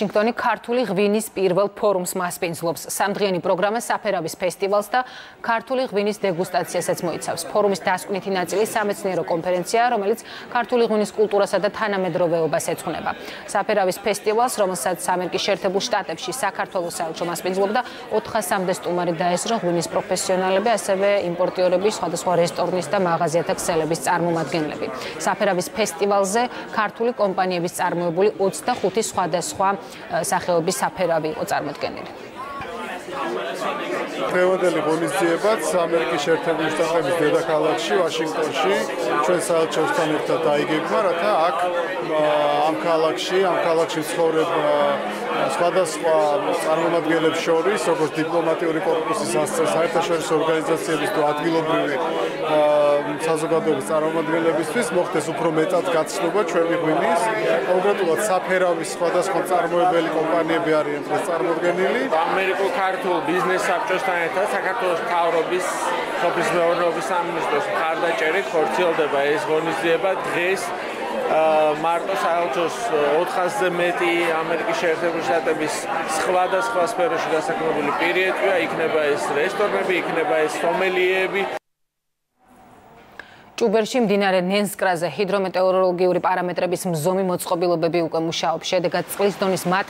ვაშინგტონი ქართული ღვინის პირველ ფორუმს მასპინძლობს. სამდღიანი პროგრამა საფერავის ფესტივალს და ქართული ღვინის დეგუსტაციასაც მოიცავს. ფორუმის დასკვნითი ნაწილი სამეცნიერო კონფერენციაა, რომელიც ქართული ღვინის კულტურასა და თანამედროვეობას ეძღვნება. საფერავის ფესტივალს, რომელსაც ამერიკის შეერთებულ შტატებში საქართველოს საელჩო მასპინძლობდა, 400-მდე სტუმარი დაესწრო ღვინის პროფესიონალები, ასევე იმპორტიორები, სხვადასხვა რესტორნის და მაღაზიათა ქსელების წარმომადგენლები. საფერავის ფესტივალზე ქართული კომპანიების წარმოებული 25 სხვადასხვა სახეობის საფერავი იყო წარმოქმნილი. პრევოდელი ღონისძიებაც ამერიკის შეერთებული შტატების დედაქალაქში ვაშინგტონში ჩვენ საელჩოსთან ერთად დაიგებმა, რათა აქ ამ ქალაქში, ამ ქალაქში ცხოვრებ სხვადასხვა წარმომადგენლებს შორის, როგორც დიპლომატიური კორპუსის საერთაშორისო ორგანიზაციების თუ ადგილობრივი საზოგადოების წარმომადგენლებისთვის მოხდეს უფრო მეტად გაცნობა ჩვენი ღვინის. კონკრეტულად საფერავის სხვადასხვა წარმოებელი კომპანიები არიან დღეს წარმოდგენილი. ამერიკულ ქართულ ბიზნეს საბჭოსთან ერთად საქართველოს მთავრობის სოფლის მეურნეობის სამინისტროს მხარდაჭერით ხორციელდება ეს ღონისძიება დღეს მარტო საელჩოს 400-ზე მეტი ამერიკის შეერთებული შტატების სხვადასხვა სფეროში დასაქმებული პირი ეტყვია, იქნება ეს რესტორნები, იქნება ეს სომელიეები. ჭუბერში მდინარე ნენსკრაზე ჰიდრომეტეოროლოგიური პარამეტრების მზომი მოწყობილობები უკვე მუშაობს. შედეგად წყლის დონის მატ